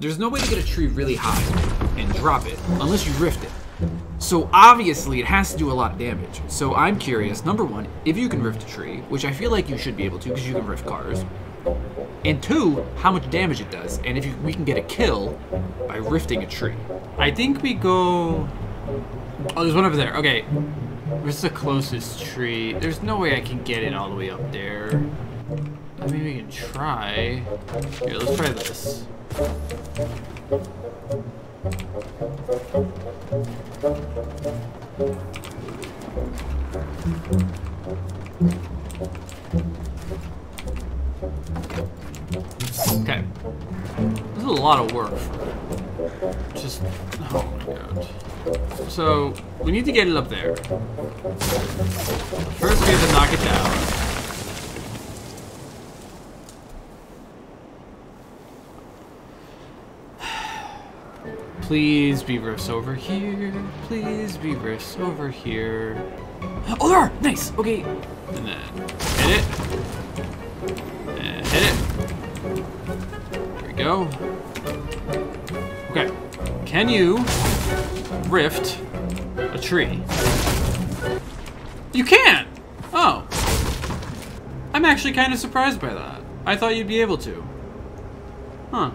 there's no way to get a tree really high and drop it unless you rift it. So obviously it has to do a lot of damage. So I'm curious, number one, if you can rift a tree, which I feel like you should be able to because you can rift cars. And two, how much damage it does, and if you, we can get a kill by rifting a tree. I think we go. Oh, there's one over there. Okay. Where's the closest tree? There's no way I can get it all the way up there. I mean, we can try. Here, let's try this. Okay. This is a lot of work just. Oh my god. So, we need to get it up there. First, we have to knock it down. Please be rifts over here. Please be rifts over here. Oh, there are! Nice! Okay. And then hit it. And hit it. There we go. Okay. Can you rift a tree? You can't! Oh. I'm actually kind of surprised by that. I thought you'd be able to. Huh.